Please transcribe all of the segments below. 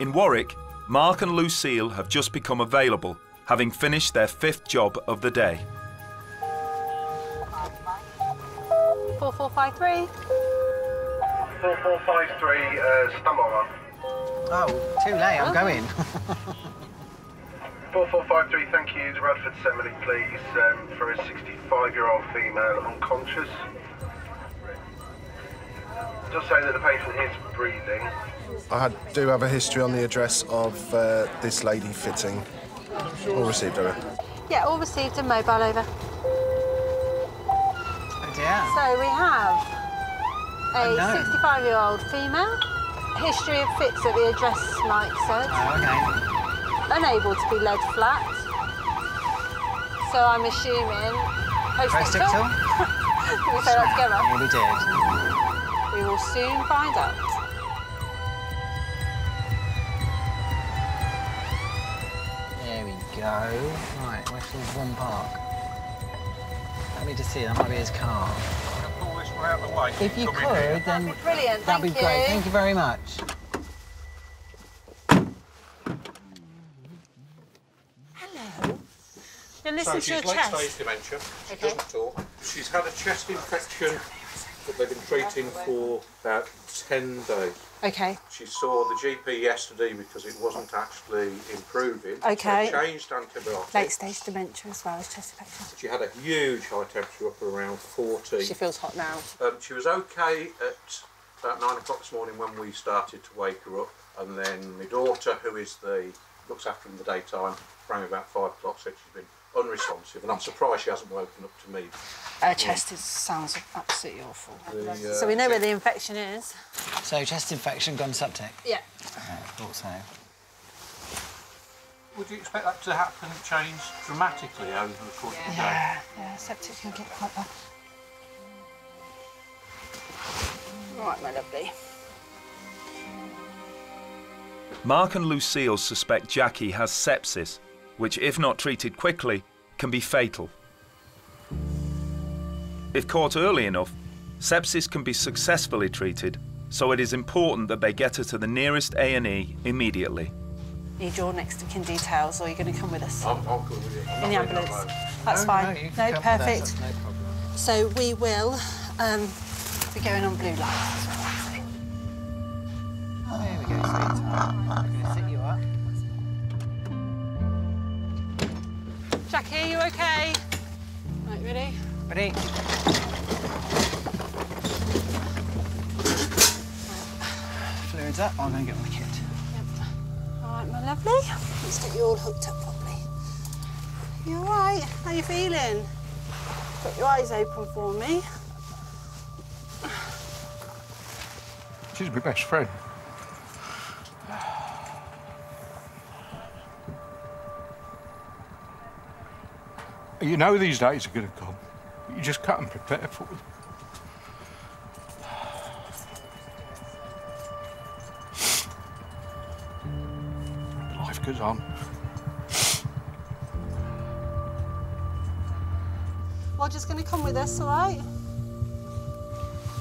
In Warwick, Mark and Lucille have just become available, having finished their fifth job of the day. 4453. 4453, uh, stand by. Oh, too late, I'm going. 4453, thank you. To Radford Semele, please, um, for a 65 year old female unconscious. Just say that the patient is breathing. I had, do have a history on the address of uh, this lady fitting. All received over. Yeah, all received and mobile over. oh dear. So we have a 65 year old female, history of fits at the address Mike said, Oh, okay. unable to be led flat. So I'm assuming post-ictal. Post-ictal? We say that together? Yeah, we did. We will soon find out. Go. Right, where's one park? Let me just see, that might be his car. Pull this one out of the way. If you Come in here. could, then Brilliant, that'd be thank great. Thank you very much. Now So listen to she's your late chest. stage dementia. She Okay. doesn't talk. She's had a chest infection that they've been treating for about 10 days. Okay. She saw the GP yesterday because it wasn't actually improving. So Okay. changed antibiotics. Late stage dementia as well as chest infection. She had a huge high temperature up around 40. She feels hot now. Um, she was okay at about nine o'clock this morning when we started to wake her up, and then my daughter, who is the looks after her in the daytime, rang about five o'clock. Said she's been unresponsive, and I'm surprised she hasn't woken up to me. Her chest is, sounds absolutely awful. The, uh, so we know where the infection is. So, chest infection gone septic? Yeah. I thought so. Would you expect that to happen, change dramatically over the course of the day? Yeah, yeah, septic can get quite bad. Right, my lovely. Mark and Lucille suspect Jackie has sepsis, which, if not treated quickly, can be fatal. If caught early enough, sepsis can be successfully treated, so it is important that they get her to the nearest A&E immediately. Need your next of kin details, or you're going to come with us I'll, I'll go with you. I'm in the ambulance. That's Oh, fine. No, you No, can come perfect. that's no problem. So we will um, be going on blue lights as well. There we go, Jackie, you okay? Right, ready? Ready? Fluids up. I'm going to get my kit. Yep. All right, my lovely. Let's get you all hooked up properly. You all right? How you feeling? Got your eyes open for me. She's my best friend. You know these days are going to come. You just can't prepare for them. Life goes on. Roger's going to come with us, all right?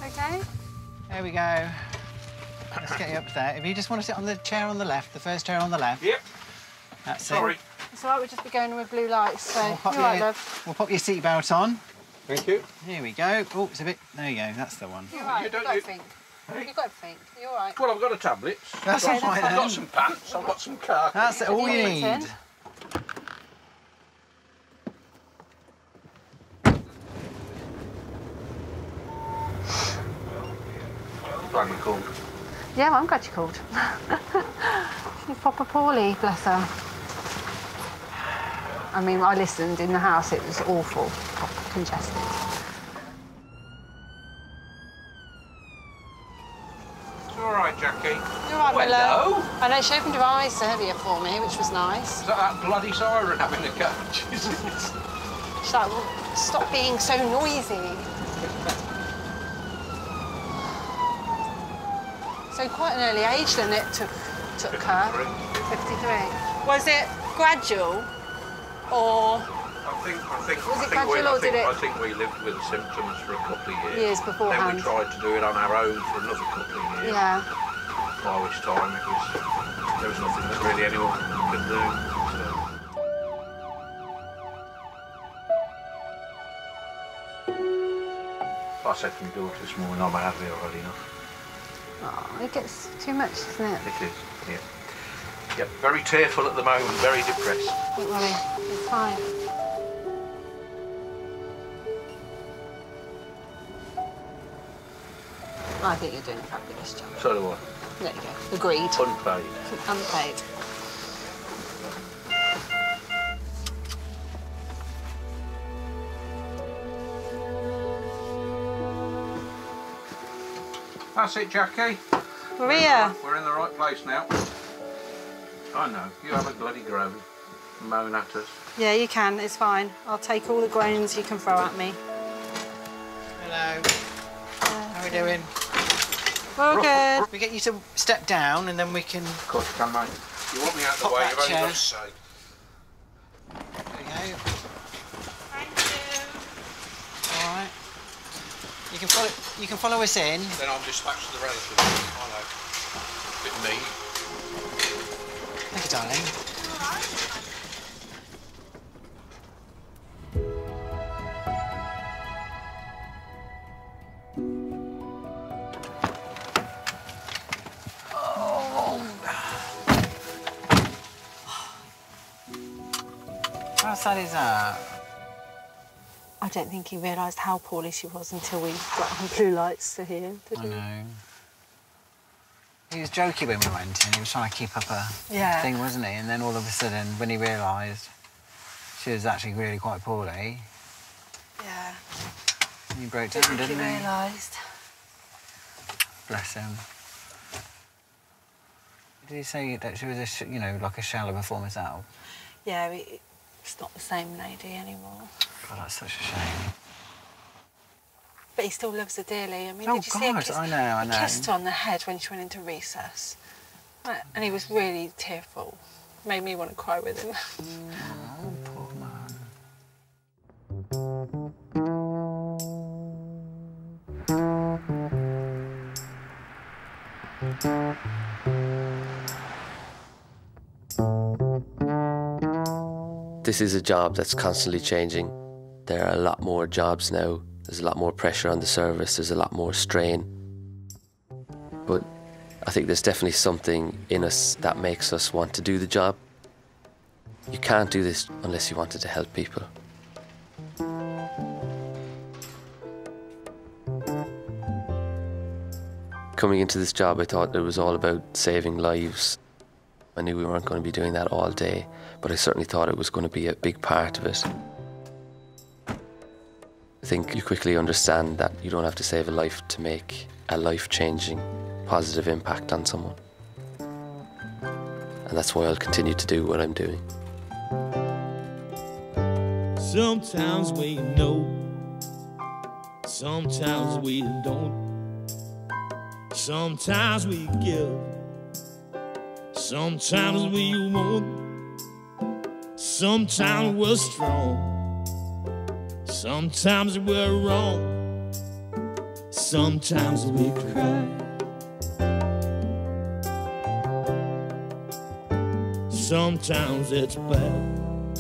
Okay. There we go. Let's get you up there. If you just want to sit on the chair on the left, the first chair on the left. Yep. That's it. Sorry. it. It's all right, we'll just be going with blue lights, so We'll you're pop, all right, your, love. we'll pop your seatbelt on. Thank you. Here we go. Oh, it's a bit. There you go. That's the one. You're all right, you you've don't got you- everything. You've got everything. You're all right. Well, I've got a tablet. That's Okay, all right I've got some pants. I've got some car. That's all you Everything need. in. Glad you called. Yeah, well, I'm glad you called. She's proper poorly, bless her. I mean, I listened in the house, it was awful, congested. All right, Jackie. You're right, my Hello. I know she opened her eyes earlier for me, which was nice. Is that that bloody siren having a go? Jesus. She's like, well, stop being so noisy. So quite an early age then it took, took her. 53. Was it gradual or I think, I think, Was I it think we, I think, it- I think we lived with the symptoms for a couple of years. Years Then we tried to do it on our own for another couple of years. Yeah. by which time it was, there was nothing that really anyone could do. So. I said to my daughter this morning, I'm happy already enough. Oh, it gets too much, doesn't it? It is, yeah. Yeah, very tearful at the moment, very depressed. Don't worry, it's fine. I think you're doing a fabulous job. So do I. There you go. Agreed. Unpaid. Unpaid. That's it, Jackie. Maria. We're in the right place now. Oh, I know. You have a bloody groan. Moan at us. Yeah, you can. It's fine. I'll take all the groans you can throw at me. Hello. How are we doing? We're good. We get you to step down and then we can. Of course you can, mate. You want me out of the way, that you've only chair. got to say. There you go. All right. You can follow. You can follow us in. Then I'm dispatched to the relatives. I know. Bit mean. Thank you, darling. Oh. How sad is that? I don't think he realised how poorly she was until we got on blue lights to here. Did I he? know. He was jokey when we went in. He was trying to keep up a Yeah. thing, wasn't he? And then all of a sudden, when he realised she was actually really quite poorly, Yeah. he broke down, think he didn't he? realised. Bless him. Did he say that she was, a, sh- you know, like a shell of her former self? Yeah, it's not the same lady anymore. God, that's such a shame. But he still loves her dearly. I mean, Oh, did you see her kiss? I know, I he know. kissed her on the head when she went into resus. Right, And he was really tearful. Made me want to cry with him. Oh, poor man. This is a job that's constantly changing. There are a lot more jobs now. There's a lot more pressure on the service. There's a lot more strain. But I think there's definitely something in us that makes us want to do the job. You can't do this unless you wanted to help people. Coming into this job, I thought it was all about saving lives. I knew we weren't going to be doing that all day, but I certainly thought it was going to be a big part of it. I think you quickly understand that you don't have to save a life to make a life changing, positive impact on someone. And that's why I'll continue to do what I'm doing. Sometimes we know, sometimes we don't. Sometimes we give, sometimes we won't. Sometimes we're strong, sometimes we're wrong. Sometimes we cry. Sometimes it's bad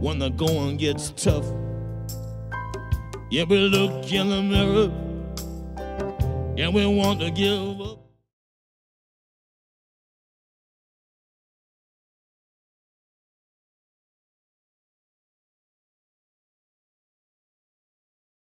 when the going gets tough. Yeah, we look in the mirror and we want to give up.